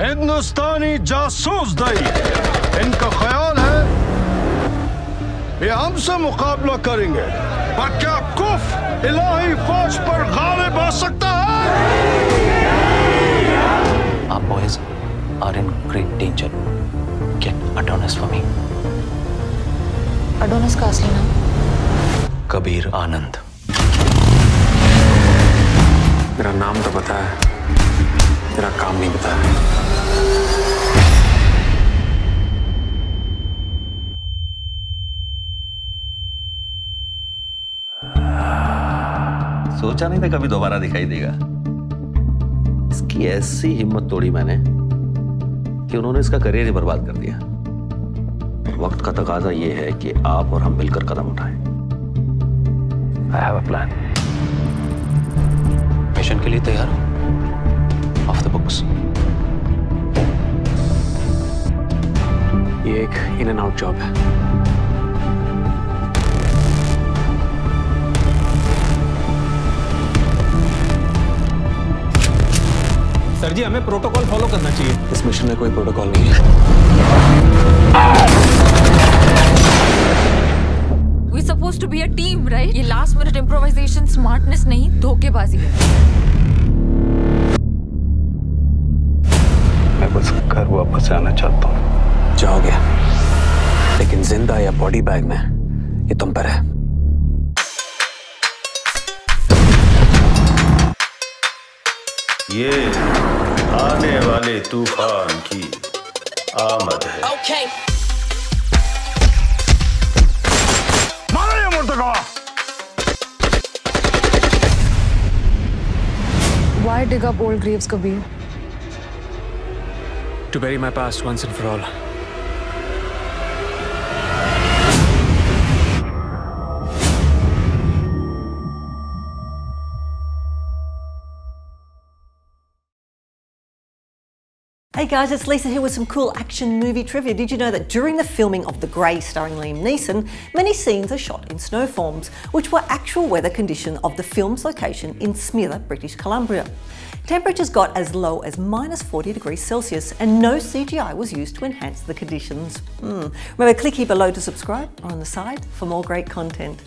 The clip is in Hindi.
हिंदुस्तानी जासूस दई इनका ख्याल है ये हमसे मुकाबला करेंगे। पर क्या कुफ इलाही फौज पर गालिब आ सकता है? Our boys are in great danger. Get Adonis for me. अडोनस का असली नाम? कबीर आनंद। तेरा नाम तो पता है। तेरा काम नहीं पता है। सोचा नहीं था कभी दोबारा दिखाई देगा। इसकी ऐसी हिम्मत तोड़ी मैंने कि उन्होंने इसका करियर ही बर्बाद कर दिया। वक्त का तकाजा ये है कि आप और हम मिलकर कदम उठाएँ। I have a plan mission के लिए तैयार हो। ऑफ़ द बुक्स ये एक इन एंड आउट जॉब है। सर जी हमें प्रोटोकॉल फॉलो करना चाहिए। इस मिशन में कोई प्रोटोकॉल नहीं है। We suppose to be a team right ये लास्ट मिनट इम्प्रोवाइजेशन स्मार्टनेस नहीं धोखेबाजी है। मैं बस घर वापस आना चाहता हूँ। जाओगे? लेकिन ज़िंदा या बॉडी बैग में ये तुम पर है। ये आने वाले तूफ़ान की आमद है okay. Why dig up old graves, Kabir? To bury my past once and for all. Hey guys, it's Lisa here with some cool action movie trivia. Did you know that during the filming of The Grey starring Liam Neeson, many scenes are shot in snowforms, which were actual weather condition of the film's location in Smythe, British Columbia. Temperatures got as low as minus 40 degrees Celsius and no CGI was used to enhance the conditions. Hmm. Remember, click here below to subscribe or on the side for more great content.